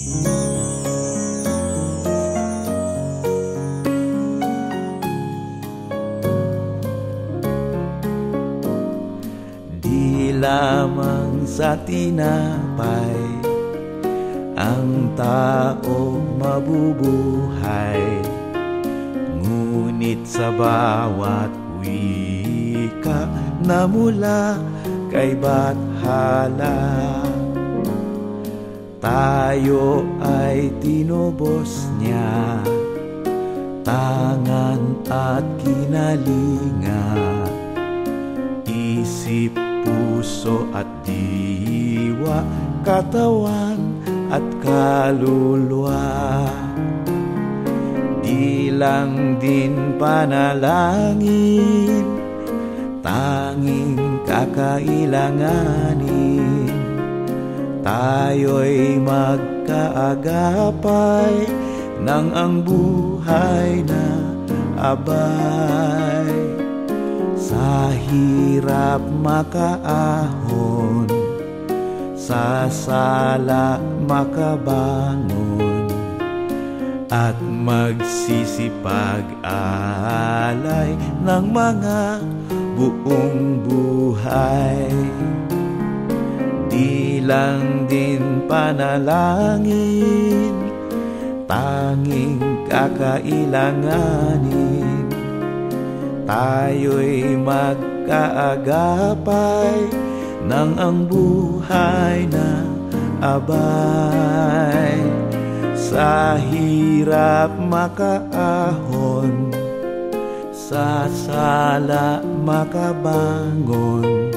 Di lamang sa tinapay Ang tao mabubuhay Ngunit sa bawat wika na mula kay Bathala tayo ay tinubos niya. Tangan at kinalinga. Isip, puso at diwa Katawan at kaluluwa. Di lang din panalangin Tanging kakailanganin Tayo'y magkaagapay Nang ang buhay na abay. Sa hirap makaahon Sa sala makabangon At magsisipag-alay Ng mga buong buhay Di din panalangin Tanging kakailanganin. Tayo'y magkaagapay Nang ang buhay na abay. Sa hirap makaahon Sa sala makabangon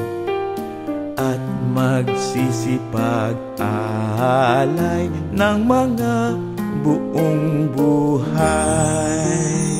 magsisipag-alay ng mga buong buhay.